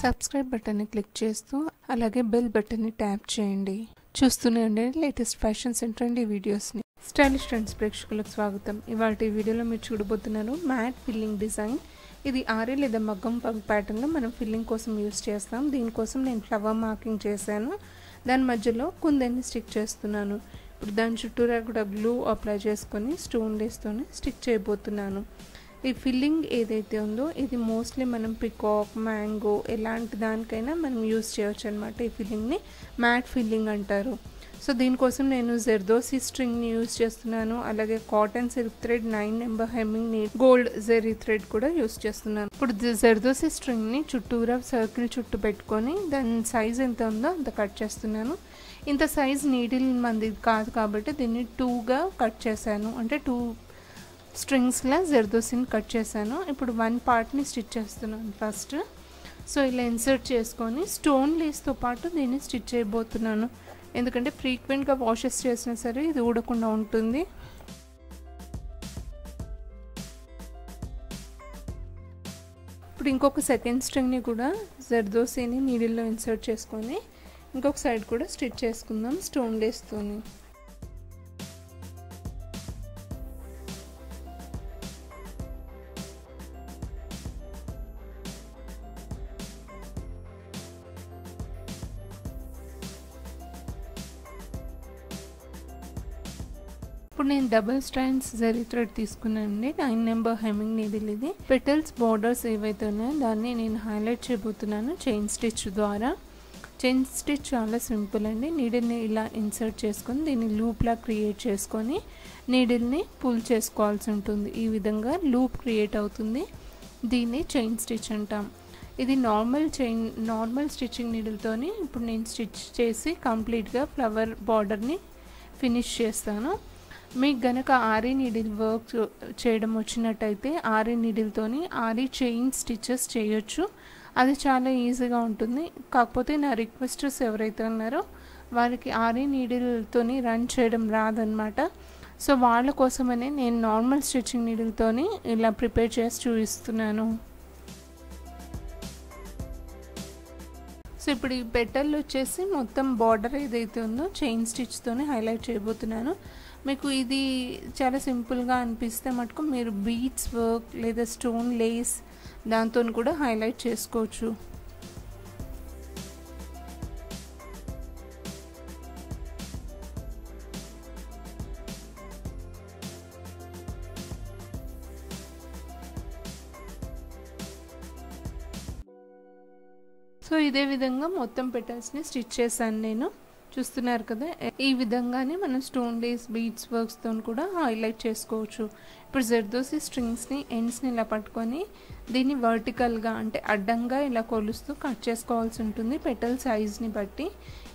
Subscribe బటన్ని click చేస్తూ అలాగే బెల్ బటన్ని ట్యాప్ చేయండి. చూస్తూనే ఉండండి లేటెస్ట్ ఫ్యాషన్స్ అండ్ ట్రెండీ వీడియోస్ని. స్టైలిష్ ట్రెండ్స్ ప్రేక్షకులకు స్వాగతం. ఇవాళ ఈ వీడియోలో మీరు చూడబోతున్నారు మ్యాట్ ఫిల్లింగ్ డిజైన్. ఇది ఆరే లేదా మగ్గం ప్యాటర్న్లో మనం ఫిల్లింగ్ కోసం యూస్ చేస్తాం. దీనికోసం నేను ఫ్లవర్ మార్కింగ్ చేశాను. దాని మధ్యలో కుందన్ని స్టిక్ చేస్తున్నాను. ఇప్పుడు దాని చుట్టూరా కూడా గ్లూ అప్లై చేసుకొని స్టోన్ లేస్తోని స్టిక్ చేయబోతున్నాను. ఈ ఫిల్లింగ్ ఏదైతే ఉందో ఇది మోస్ట్లీ మనం పికాక్ మ్యాంగో ఎలాంటి దానికైనా మనం యూస్ చేయవచ్చు అనమాట ఈ ఫిల్లింగ్ని. మ్యాట్ ఫిల్లింగ్ అంటారు. సో దీనికోసం నేను జెర్దోసి స్ట్రింగ్ని యూజ్ చేస్తున్నాను. అలాగే cotton silk thread nine number hemming నీ గోల్డ్ జెరీ థ్రెడ్ కూడా యూజ్ చేస్తున్నాను. ఇప్పుడు జెర్దోసి స్ట్రింగ్ని చుట్టూరా సర్కిల్ చుట్టూ పెట్టుకొని దాని సైజ్ ఎంత ఉందో అంత కట్ చేస్తున్నాను. ఇంత సైజ్ నీడిల్ మంది కాదు కాబట్టి దీన్ని టూగా కట్ చేశాను. అంటే టూ స్ట్రింగ్స్లా జెర్దోసిని కట్ చేశాను. ఇప్పుడు వన్ పార్ట్ని స్టిచ్ చేస్తున్నాను ఫస్ట్ సో ఇలా ఇన్సర్ట్ చేసుకొని స్టోన్ లేస్తో పాటు దీన్ని స్టిచ్ చేయబోతున్నాను. ఎందుకంటే ఫ్రీక్వెంట్గా వాషెస్ చేసినా సరే ఇది ఊడకుండా ఉంటుంది. ఇప్పుడు ఇంకొక సెకండ్ స్ట్రింగ్ని కూడా జర్దోసీని నీడిల్లో ఇన్సర్ట్ చేసుకొని ఇంకొక సైడ్ కూడా స్టిచ్ చేసుకుందాం స్టోన్ లేస్తోని ఇప్పుడు నేను డబుల్ స్ట్రైన్స్ జరీ థ్రెడ్ తీసుకున్నానండి. నైన్ నెంబర్ హెమ్మింగ్ నీడిల్ ఇది. పెటల్స్ బార్డర్స్ ఏవైతే ఉన్నాయో దాన్ని నేను హైలైట్ చేయబోతున్నాను చైన్ స్టిచ్ ద్వారా. చైన్ స్టిచ్ చాలా సింపుల్ అండి. నీడిల్ని ఇలా ఇన్సర్ట్ చేసుకొని దీన్ని లూప్లా క్రియేట్ చేసుకొని నీడిల్ని పుల్ చేసుకోవాల్సి ఉంటుంది. ఈ విధంగా లూప్ క్రియేట్ అవుతుంది. దీన్ని చైన్ స్టిచ్ అంటాం. ఇది నార్మల్ చైన్ నార్మల్ స్టిచ్చింగ్ నీడిల్తోని ఇప్పుడు నేను స్టిచ్ చేసి కంప్లీట్గా ఫ్లవర్ బార్డర్ని ఫినిష్ చేస్తాను. మీకు గనక ఆరీ నీడిల్ వర్క్ చేయడం వచ్చినట్టయితే ఆరీ నీడిల్తోని ఆరీ చైన్ స్టిచెస్ చేయొచ్చు. అది చాలా ఈజీగా ఉంటుంది. కాకపోతే నా రిక్వెస్టర్స్ ఎవరైతే ఉన్నారో వారికి ఆరీ నీడిల్తోని రన్ చేయడం రాదనమాట సో వాళ్ళ కోసమనే నేను నార్మల్ స్టిచ్చింగ్ నీడిల్తోని ఇలా ప్రిపేర్ చేసి చూపిస్తున్నాను. సో ఇప్పుడు ఈ పెటల్ వచ్చేసి మొత్తం బార్డర్ ఏదైతే ఉందో చైన్ స్టిచ్తోనే హైలైట్ చేయబోతున్నాను. మీకు ఇది చాలా సింపుల్గా అనిపిస్తే మటుకు మీరు బీట్స్ వర్క్ లేదా స్టోన్ లేస్ దాంతో కూడా హైలైట్ చేసుకోవచ్చు. సో ఇదే విధంగా మొత్తం పెటల్స్ని స్టిచ్ చేశాను నేను. చూస్తున్నారు కదా. ఈ విధంగానే మనం స్టోన్ లేస్ బీడ్స్ వర్క్స్తో కూడా హైలైట్ చేసుకోవచ్చు. ఇప్పుడు జర్దోసి స్ట్రింగ్స్ని ఎండ్స్ని ఇలా పట్టుకొని దీన్ని వర్టికల్గా అంటే అడ్డంగా ఇలా కొలుస్తూ కట్ చేసుకోవాల్సి ఉంటుంది. పెటల్ సైజ్ని బట్టి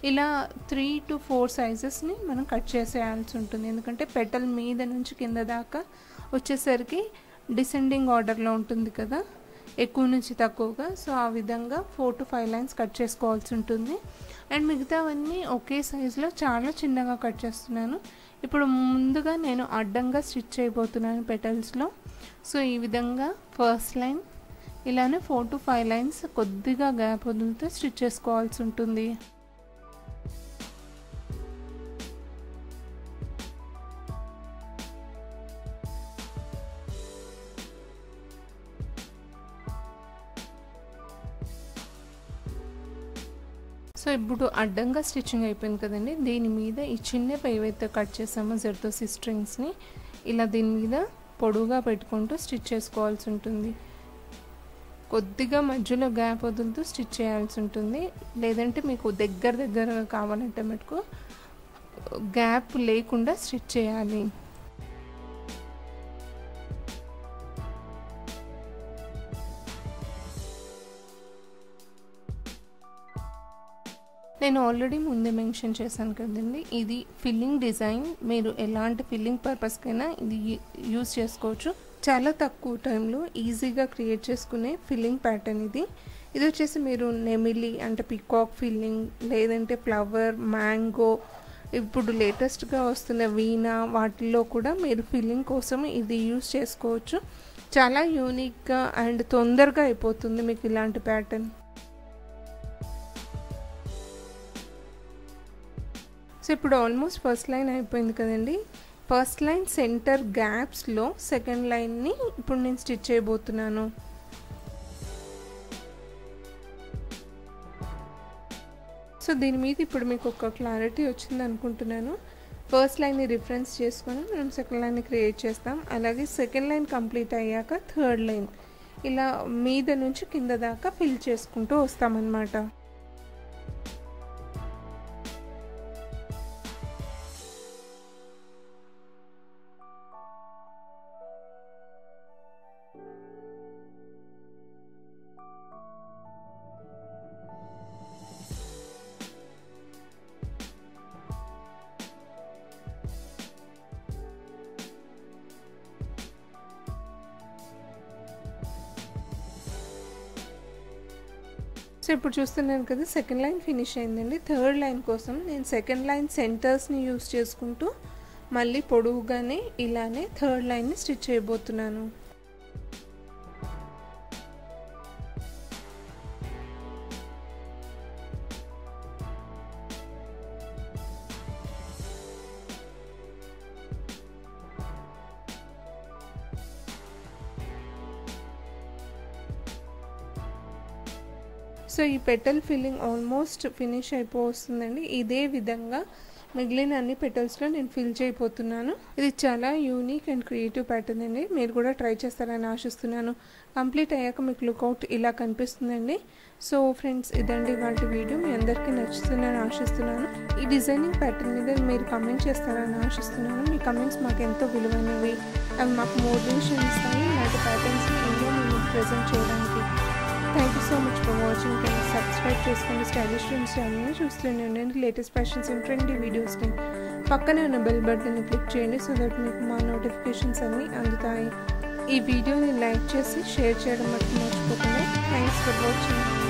ఇలా త్రీ టు ఫోర్ సైజెస్ని మనం కట్ చేసేయాల్సి ఉంటుంది. ఎందుకంటే పెటల్ మీద నుంచి కింద దాకా వచ్చేసరికి డిసెండింగ్ ఆర్డర్లో ఉంటుంది కదా. ఎక్కువ నుంచి తక్కువగా సో ఆ విధంగా four to five lines cut చేసుకోవాల్సి ఉంటుంది. అండ్ మిగతావన్నీ ఒకే సైజులో చాలా చిన్నగా కట్ చేస్తున్నాను. ఇప్పుడు ముందుగా నేను అడ్డంగా స్టిచ్ చేయబోతున్నాను పెటల్స్లో సో ఈ విధంగా ఫస్ట్ లైన్ ఇలానే ఫోర్ టు ఫైవ్ లైన్స్ కొద్దిగా గ్యాప్ వదిలితే స్టిచ్ చేసుకోవాల్సి ఉంటుంది. సో ఇప్పుడు అడ్డంగా స్టిచ్చింగ్ అయిపోయింది కదండి. దీని మీద ఈ చిన్న ఏవైతే కట్ చేసామో. జెర్దోసి స్ట్రింగ్స్ని ఇలా దీని మీద పొడువుగా పెట్టుకుంటూ స్టిచ్ చేసుకోవాల్సి ఉంటుంది. కొద్దిగా మధ్యలో గ్యాప్ వదులుతూ స్టిచ్ చేయాల్సి ఉంటుంది. లేదంటే మీకు దగ్గర దగ్గర కావాలంటే మటుకు గ్యాప్ లేకుండా స్టిచ్ చేయాలి. నేను ఆల్రెడీ ముందే మెన్షన్ చేశాను కదండి. ఇది ఫిల్లింగ్ డిజైన్ మీరు ఎలాంటి ఫిల్లింగ్ పర్పస్కైనా ఇది యూస్ చేసుకోవచ్చు. చాలా తక్కువ టైంలో ఈజీగా క్రియేట్ చేసుకునే ఫిల్లింగ్ ప్యాటర్న్ ఇది. ఇది వచ్చేసి మీరు నెమిలి అంటే పికాక్ ఫిల్లింగ్ లేదంటే ఫ్లవర్ మ్యాంగో ఇప్పుడు లేటెస్ట్గా వస్తున్న వీణా వాటిల్లో కూడా మీరు ఫిల్లింగ్ కోసం ఇది యూస్ చేసుకోవచ్చు. చాలా యూనిక్గా అండ్ తొందరగా అయిపోతుంది మీకు ఇలాంటి ప్యాటర్న్ సో ఇప్పుడు ఆల్మోస్ట్ ఫస్ట్ లైన్ అయిపోయింది కదండి. ఫస్ట్ లైన్ సెంటర్ గ్యాప్స్లో సెకండ్ లైన్ని ఇప్పుడు నేను స్టిచ్ చేయబోతున్నాను. సో దీని మీద ఇప్పుడు మీకు ఒక క్లారిటీ వచ్చింది అనుకుంటున్నాను. ఫస్ట్ లైన్ని రిఫరెన్స్ చేసుకొని మనం సెకండ్ లైన్ని క్రియేట్ చేస్తాం. అలాగే సెకండ్ లైన్ కంప్లీట్ అయ్యాక థర్డ్ లైన్ ఇలా మీద నుంచి కింద దాకా ఫిల్ చేసుకుంటూ వస్తామన్నమాట. సో ఇప్పుడు చూస్తున్నాను కదా సెకండ్ లైన్ ఫినిష్ అయిందండి. థర్డ్ లైన్ కోసం నేను సెకండ్ లైన్ సెంటర్స్ని యూస్ చేసుకుంటూ మళ్ళీ పొడవుగానే ఇలానే థర్డ్ లైన్ని స్టిచ్ చేయబోతున్నాను. సో ఈ పెటల్ ఫిల్లింగ్ ఆల్మోస్ట్ ఫినిష్ అయిపోతుందండి ఇదే విధంగా మిగిలిన అన్ని పెటల్స్లో నేను ఫిల్ చేయబోతున్నాను. ఇది చాలా యూనిక్ అండ్ క్రియేటివ్ ప్యాటర్న్ అండి. మీరు కూడా ట్రై చేస్తారని ఆశిస్తున్నాను. కంప్లీట్ అయ్యాక మీకు లుకౌట్ ఇలా కనిపిస్తుందండి. సో ఫ్రెండ్స్ ఇదండి వాటి వీడియో. మీ అందరికీ నచ్చుతుందని ఆశిస్తున్నాను. ఈ డిజైనింగ్ ప్యాటర్న్ మీద మీరు కమెంట్ చేస్తారని ఆశిస్తున్నాను. మీ కమెంట్స్ మాకు ఎంతో విలువైనవి. అవి మాకు మోటివేషన్ ఇస్తాయి. ఇలాంటి ప్యాటర్న్స్ని ఇండియా మేము ప్రజెంట్ చేయడానికి thank you so much for watching and subscribe చేసుకోండి స్టైలిష్ రూమ్స్ ఛానల్ని చూస్తూనే ఉండండి లేటెస్ట్ ఫ్యాషన్స్ అండ్ ట్రెండీ వీడియోస్ని పక్కనే ఉన్న బెల్ బటన్ని క్లిక్ చేయండి సో దట్ మీకు మా నోటిఫికేషన్స్ అన్నీ అందుతాయి. ఈ వీడియోని లైక్ చేసి షేర్ చేయడం మటుకు మర్చిపోకుండా. Thanks for watching